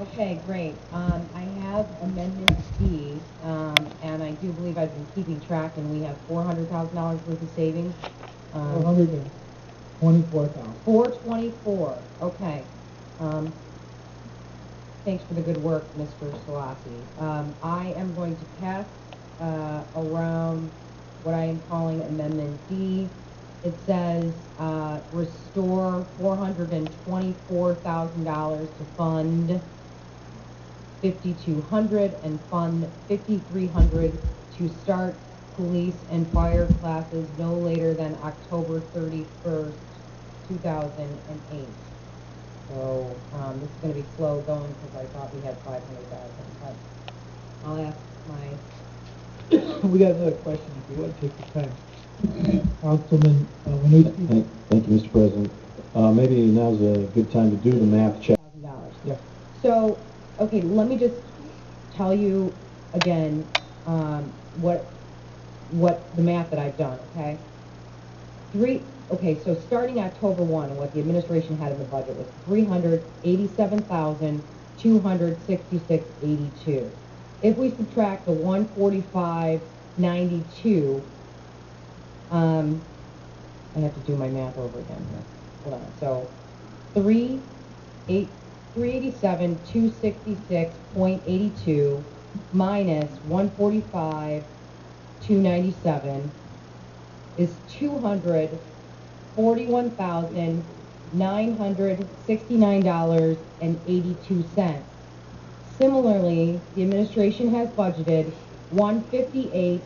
Okay, great. Um, I have amendment D, um, and I do believe I've been keeping track, and we have four hundred thousand dollars worth of savings. Four Um, hundred and twenty-four thousand. four twenty-four, okay. Um, thanks for the good work, Mr. Szollosi. Um, I am going to pass, uh, around what I am calling amendment D. It says, uh, restore four hundred and twenty-four thousand dollars to fund fifty-two hundred and fund fifty-three hundred to start police and fire classes no later than October thirty-first, two thousand and eight. So, um, this is gonna be slow going because I thought we had five hundred thousand, but I'll ask my, We got another question, if you want to take the time. Councilman, uh, Waniewski? Thank thank you, Mr. President. Uh, maybe now's a good time to do the math check. thousand dollars. Yeah. So, okay, let me just tell you again, um, what, what the math that I've done, okay? Three, okay, so starting October one, and what the administration had in the budget was three hundred eighty-seven thousand, two hundred sixty-six eighty-two. If we subtract the one forty-five ninety-two, um, I have to do my math over again here. Hold on, so, three, eight, three eighty-seven, two sixty-six point eighty-two minus one forty-five, two ninety-seven is two hundred forty-one thousand, nine hundred sixty-nine dollars and eighty-two cents. Similarly, the administration has budgeted one fifty-eight,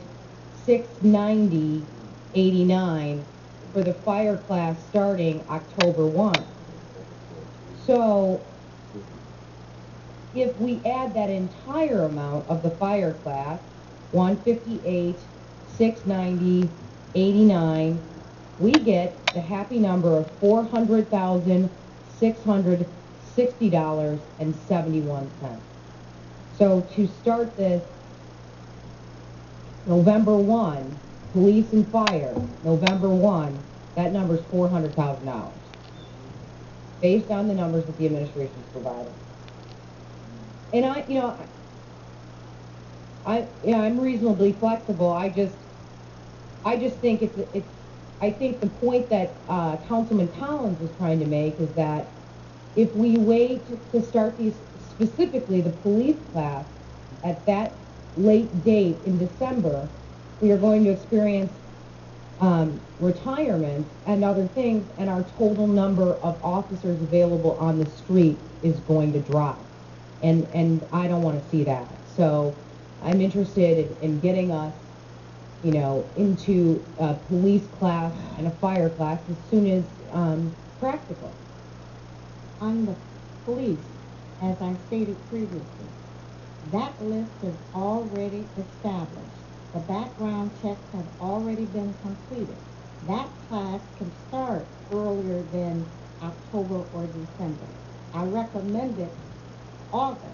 six ninety, eighty-nine for the fire class starting October one. So, if we add that entire amount of the fire class, one fifty-eight, six ninety, eighty-nine, we get the happy number of four hundred thousand, six hundred, sixty dollars and seventy-one cents. So to start this, November one, police and fire, November one, that number is four hundred thousand dollars. Based on the numbers that the administration's provided. And I, you know, I, yeah, I'm reasonably flexible, I just, I just think it's, it's, I think the point that, uh, Councilman Collins was trying to make is that if we wait to start these, specifically the police class, at that late date in December, we are going to experience, um, retirements and other things, and our total number of officers available on the street is going to drop. And, and I don't wanna see that. So, I'm interested in, in getting us, you know, into a police class and a fire class as soon as, um, practical. on the police, as I stated previously, that list is already established. The background checks have already been completed. That class can start earlier than October or December. I recommended August.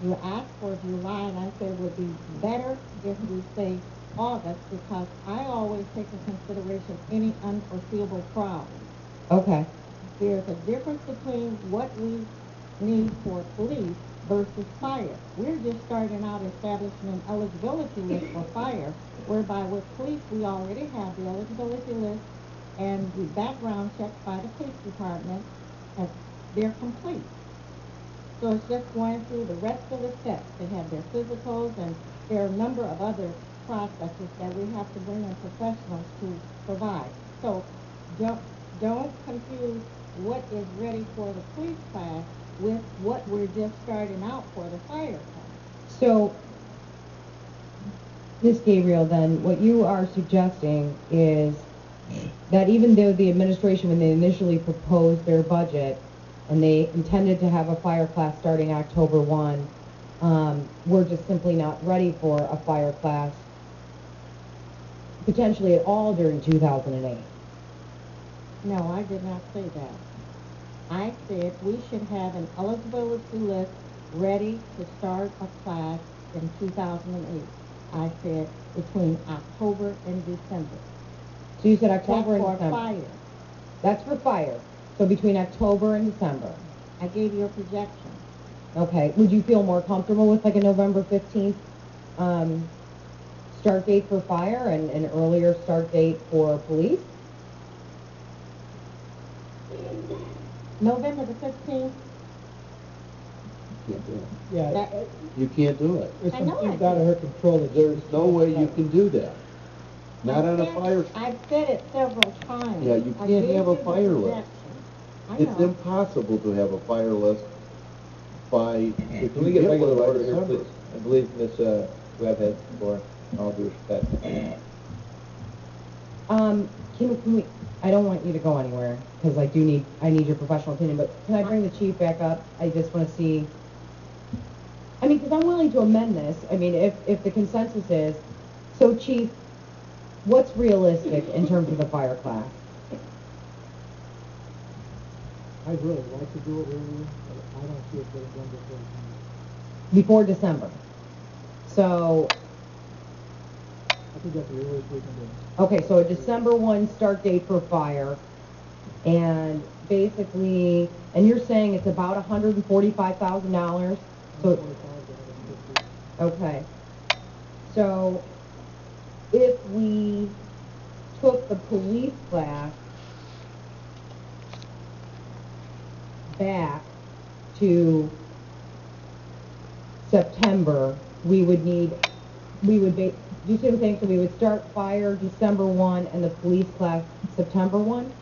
You asked for July, and I said it would be better if we say August, because I always take into consideration any unforeseeable problems Okay, there's a difference between what we need for police versus fire. We're just starting out establishing an eligibility list for fire, whereby with police, we already have the eligibility list and the background checks by the police department, and they're complete. So it's just going through the rest of the steps. They have their physicals, and there are a number of other processes that we have to bring in professionals to provide. So don't, don't confuse what is ready for the police class with what we're just starting out for the fire class. so, Ms. Gabriel, then, what you are suggesting is that even though the administration, when they initially proposed their budget, and they intended to have a fire class starting October one, um, we're just simply not ready for a fire class potentially at all during two thousand and eight. No, I did not say that. I said we should have an eligibility list ready to start a class in two thousand and eight. I said between October and December. So you said That's October and for December? fire. That's for fire, so between October and December. I gave you a projection. Okay, would you feel more comfortable with like a November fifteenth, um, start date for fire and an earlier start date for police? November the fifteenth, Can't do it. Yeah, that, You can't do it. there's I some know I things out of her control. that There's she no way you can do that. Not on a I've fire, said- I've said it several times. Yeah, you I can't gave have a you the fire list. projection. I it's know. impossible to have a fire list by, if Can we you get get one the by order here, December. please? I believe Ms. uh, Webb has the floor, all due respect. Um, can, can we, I don't want you to go anywhere, because I do need, I need your professional opinion, but can I bring the chief back up? I just want to see, I mean, because I'm willing to amend this, I mean, if, if the consensus is, so chief, what's realistic in terms of the fire class? I'd really like to do it earlier, but I don't see it getting done before December. Before December. So, Okay, so a December one start date for fire, and basically, and you're saying it's about hundred and forty-five thousand dollars? So, 125 to 150. Okay. So, if we took the police class back to September, we would need, we would be, you I'm saying? So we would start fire December one and the police class September one?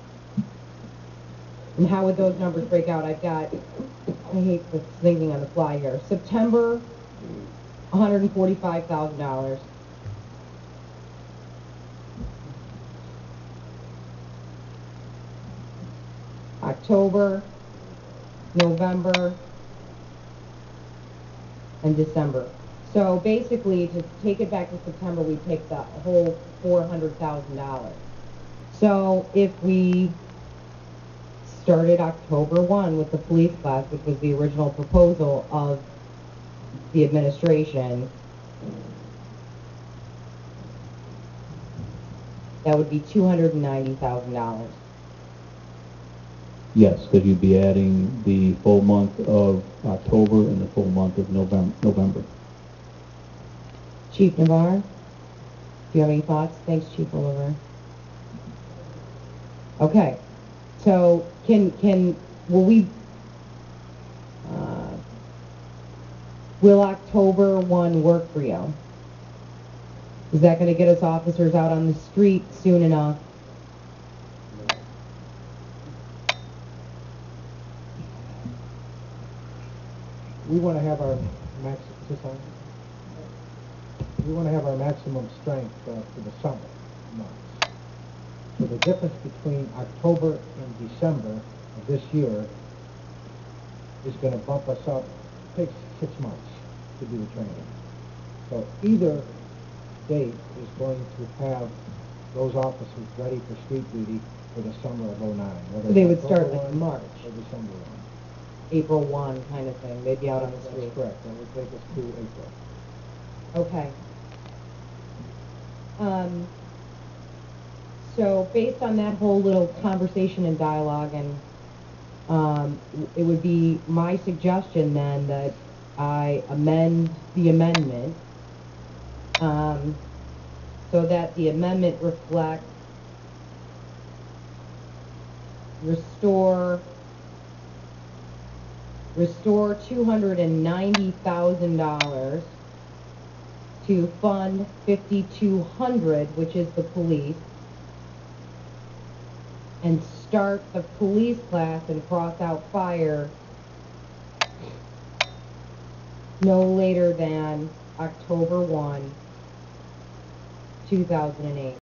And how would those numbers break out? I've got, I hate this thinking on the fly here. September, hundred and forty-five thousand dollars. October, November, and December. So basically, to take it back to September, we take the whole four hundred thousand dollars. So if we started October one with the police class, which was the original proposal of the administration, that would be two hundred and ninety thousand dollars. Yes, because you'd be adding the full month of October and the full month of November, November. Chief Navarre, do you have any thoughts? Thanks, Chief Oliver. Okay, so can, can, will we, uh, will October one work for you? Is that gonna get us officers out on the street soon enough? We want to have our max, on? We want to have our maximum strength uh, for the summer months. So the difference between October and December of this year is going to bump us up, takes six months to do the training. So either date is going to have those officers ready for street duty for the summer of '09. whether So they would start like March. Or December 1. April one kind of thing, they'd be out on the street? That's correct, that would take us to April. Okay. Um, so based on that whole little conversation and dialogue and, um, it would be my suggestion then that I amend the amendment, um, so that the amendment reflects restore restore two hundred and ninety thousand dollars to fund fifty-two hundred, which is the police, and start the police class and cross out fire no later than October one, two thousand and eight.